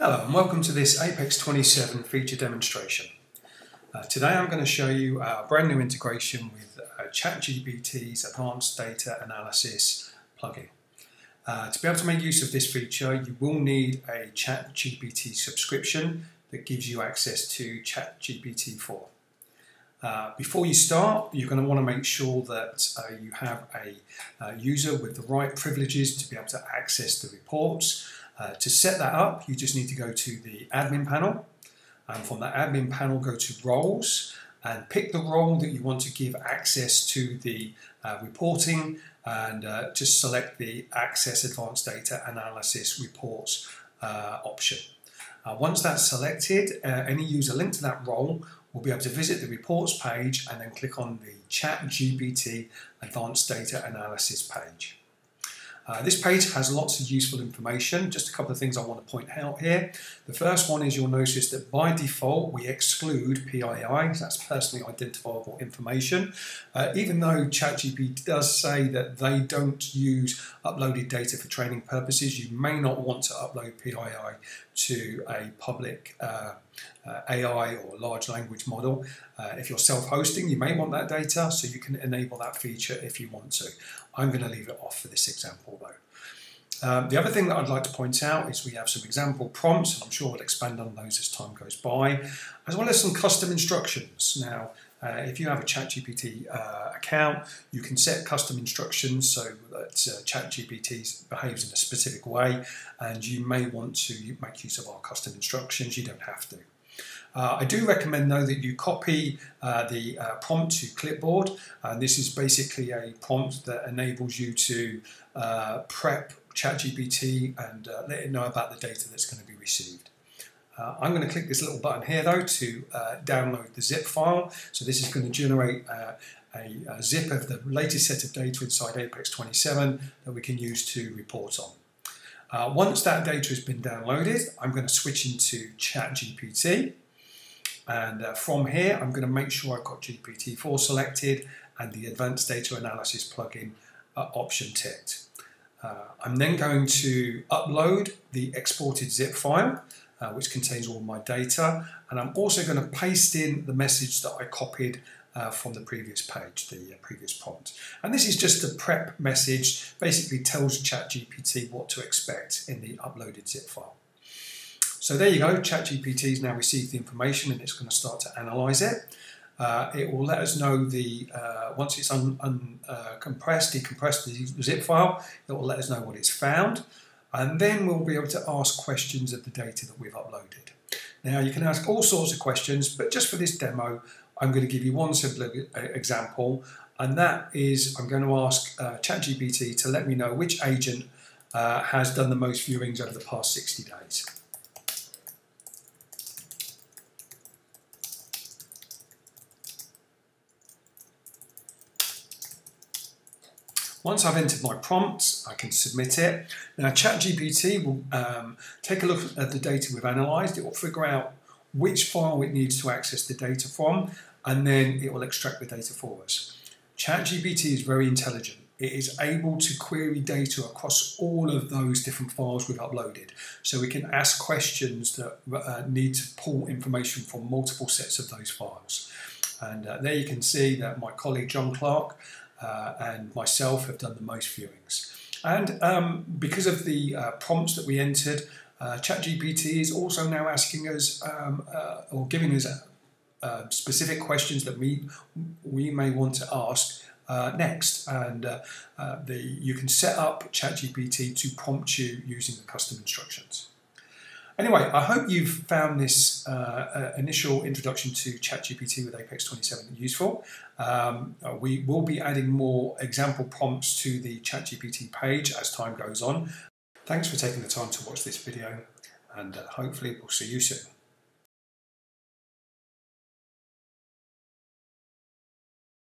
Hello and welcome to this Apex 27 feature demonstration. Uh, today I'm going to show you a brand new integration with uh, ChatGPT's Advanced Data Analysis plugin. Uh, to be able to make use of this feature you will need a ChatGPT subscription that gives you access to ChatGPT 4. Uh, before you start, you're going to want to make sure that uh, you have a uh, user with the right privileges to be able to access the reports. Uh, to set that up, you just need to go to the admin panel. And from the admin panel, go to roles and pick the role that you want to give access to the uh, reporting and uh, just select the Access Advanced Data Analysis Reports option. once that's selected, any user linked to that role will be able to visit the reports page and then click on the Chat GPT Advanced Data Analysis page. Uh, this page has lots of useful information. Just a couple of things I want to point out here. The first one is you'll notice that by default we exclude PII, that's personally identifiable information. Uh, even though ChatGPT does say that they don't use uploaded data for training purposes, you may not want to upload PII to a public uh, uh, AI or large language model. Uh, if you're self-hosting, you may want that data, so you can enable that feature if you want to. I'm going to leave it off for this example though. Um, the other thing that I'd like to point out is we have some example prompts, and I'm sure we'll expand on those as time goes by, as well as some custom instructions. Now, uh, if you have a ChatGPT uh, account, you can set custom instructions so that uh, ChatGPT behaves in a specific way, and you may want to make use of our custom instructions. You don't have to. Uh, I do recommend though that you copy uh, the uh, prompt to clipboard and this is basically a prompt that enables you to uh, prep ChatGPT and uh, let it know about the data that's going to be received. Uh, I'm going to click this little button here though to download the zip file so this is going to generate a, a, zip of the latest set of data inside Apex 27 that we can use to report on. Uh, once that data has been downloaded, I'm going to switch into ChatGPT. And uh, from here, I'm going to make sure I've got GPT-4 selected and the Advanced Data Analysis plugin uh, option ticked. Uh, I'm then going to upload the exported zip file, uh, which contains all my data, and I'm also going to paste in the message that I copied uh, from the previous page, the uh, previous prompt. And this is just a prep message, basically tells ChatGPT what to expect in the uploaded zip file. So there you go, ChatGPT has now received the information and it's going to start to analyze it. Uh, it will let us know the, uh, once it's uncompressed, un, uh, decompressed the zip file, it will let us know what it's found. And then we'll be able to ask questions of the data that we've uploaded. Now you can ask all sorts of questions, but just for this demo, I'm going to give you one simple example, and that is I'm going to ask uh, ChatGPT to let me know which agent uh, has done the most viewings over the past 60 days. Once I've entered my prompts, I can submit it. Now ChatGPT will um, take a look at the data we've analysed. It will figure out which file it needs to access the data from, and then it will extract the data for us. ChatGPT is very intelligent. It is able to query data across all of those different files we've uploaded. So we can ask questions that uh, need to pull information from multiple sets of those files. And uh, there you can see that my colleague John Clark uh, and myself have done the most viewings. And um, because of the uh, prompts that we entered, uh, ChatGPT is also now asking us um, uh, or giving us uh, specific questions that we we may want to ask uh, next, and the you can set up ChatGPT to prompt you using the custom instructions. Anyway, I hope you've found this uh, uh, initial introduction to ChatGPT with Apex 27 useful. Um, uh, we will be adding more example prompts to the ChatGPT page as time goes on. Thanks for taking the time to watch this video and uh, hopefully we'll see you soon.